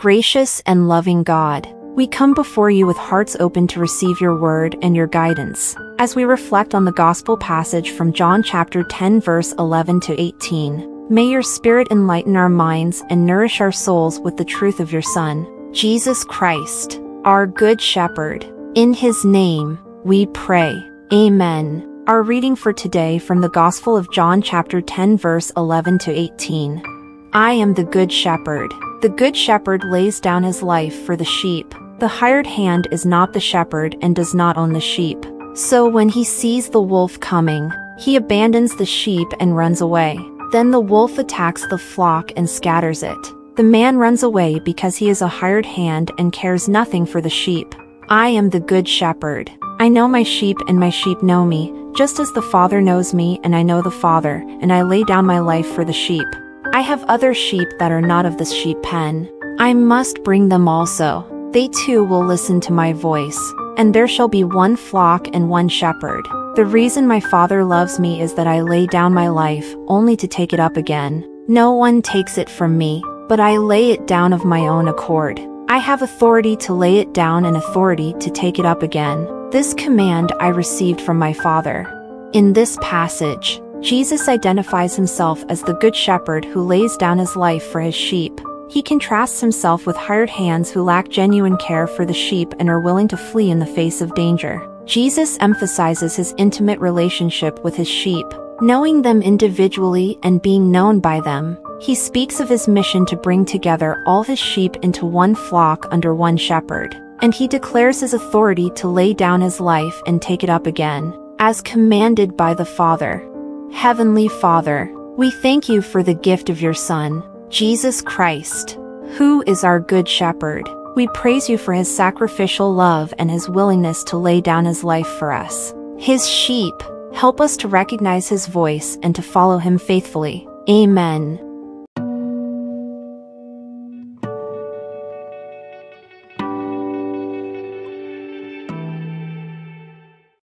Gracious and loving God, we come before you with hearts open to receive your word and your guidance. As we reflect on the gospel passage from John chapter 10 verse 11 to 18, may your spirit enlighten our minds and nourish our souls with the truth of your Son, Jesus Christ, our good shepherd. In his name, we pray. Amen. Our reading for today from the Gospel of John chapter 10 verse 11 to 18. I am the good shepherd. The good shepherd lays down his life for the sheep. The hired hand is not the shepherd and does not own the sheep. So when he sees the wolf coming, he abandons the sheep and runs away. Then the wolf attacks the flock and scatters it. The man runs away because he is a hired hand and cares nothing for the sheep. I am the good shepherd. I know my sheep and my sheep know me, just as the Father knows me and I know the Father, and I lay down my life for the sheep. I have other sheep that are not of this sheep pen. I must bring them also. They too will listen to my voice. And there shall be one flock and one shepherd. The reason my Father loves me is that I lay down my life, only to take it up again. No one takes it from me, but I lay it down of my own accord. I have authority to lay it down and authority to take it up again. This command I received from my Father. In this passage, Jesus identifies himself as the Good Shepherd who lays down his life for his sheep. He contrasts himself with hired hands who lack genuine care for the sheep and are willing to flee in the face of danger. Jesus emphasizes his intimate relationship with his sheep, knowing them individually and being known by them. He speaks of his mission to bring together all his sheep into one flock under one shepherd, and he declares his authority to lay down his life and take it up again, as commanded by the Father. Heavenly Father, we thank you for the gift of your Son, Jesus Christ, who is our Good Shepherd. We praise you for his sacrificial love and his willingness to lay down his life for us. His sheep, help us to recognize his voice and to follow him faithfully. Amen.